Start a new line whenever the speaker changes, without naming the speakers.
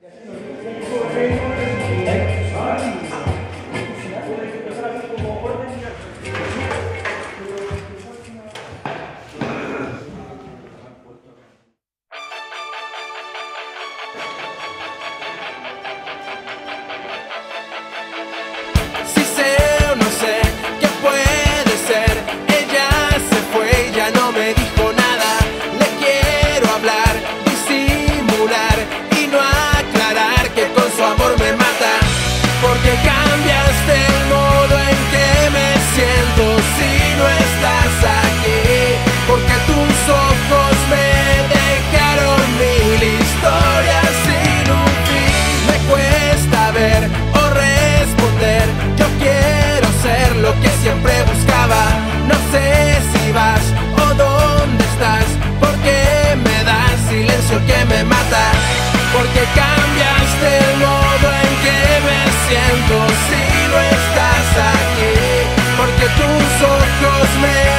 Thank man.